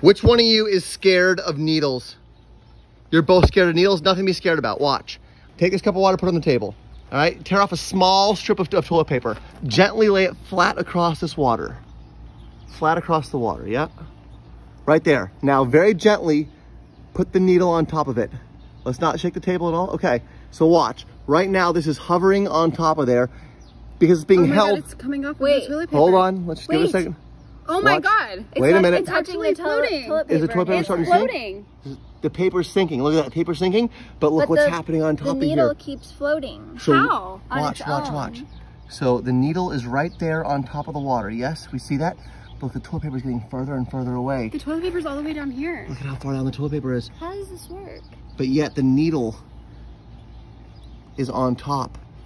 Which one of you is scared of needles? You're both scared of needles? Nothing to be scared about. Watch. Take this cup of water, put it on the table. All right, tear off a small strip of, of toilet paper. Gently lay it flat across this water. Flat across the water, yeah? Right there. Now, very gently, put the needle on top of it. Let's not shake the table at all. Okay, so watch. Right now, this is hovering on top of there because it's being oh my held. God, it's coming off Wait. with the toilet paper. Hold on, let's just give it a second. Oh my Watch. God. It's Wait a minute. It's touching the Actually toilet, floating. toilet paper. Is the toilet paper It's starting to sink? The paper's sinking. Look at that, paper's sinking. But look But what's the- happening on top of here. The of needle keeps floating. So How? Watch, watch, own. watch. So the needle is right there on top of the water. Yes, we see that. But the toilet paper is getting further and further away. The toilet paper's all the way down here. Look at how far down the toilet paper is. How does this work? But yet the needle is on top.